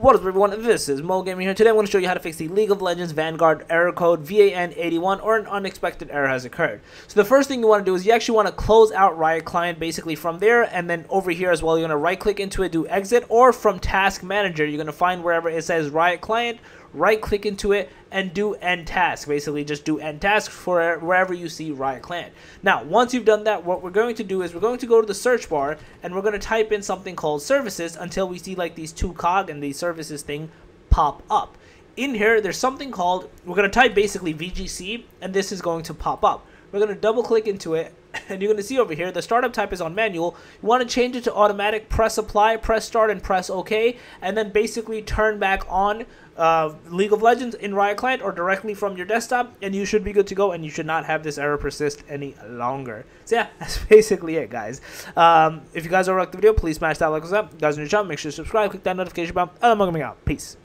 What is up everyone, this is Moe Gaming here. Today I'm going to show you how to fix the League of Legends Vanguard error code VAN81 or an unexpected error has occurred. So the first thing you want to do is you actually want to close out Riot Client basically from there and then over here as well you're going to right click into it, do exit or from Task Manager you're going to find wherever it says Riot Client right click into it and do end task. Basically just do end task for wherever you see riot client now once you've done that what we're going to do is we're going to go to the search bar and we're going to type in something called services until we see like these two cog and the services thing pop up. In here there's something called we're going to type basically vgc and this is going to pop up we're going to double click into it and you're going to see over here the startup type is on manual. You want to change it to automatic press apply press start and press ok and then basically turn back on uh, League of Legends in Riot Client or directly from your desktop and you should be good to go and you should not have this error persist any longer. So yeah that's basically it guys. Um, if you guys are like the video please smash that like up guys in the channel make sure to subscribe click that notification bell and I'm coming out. Peace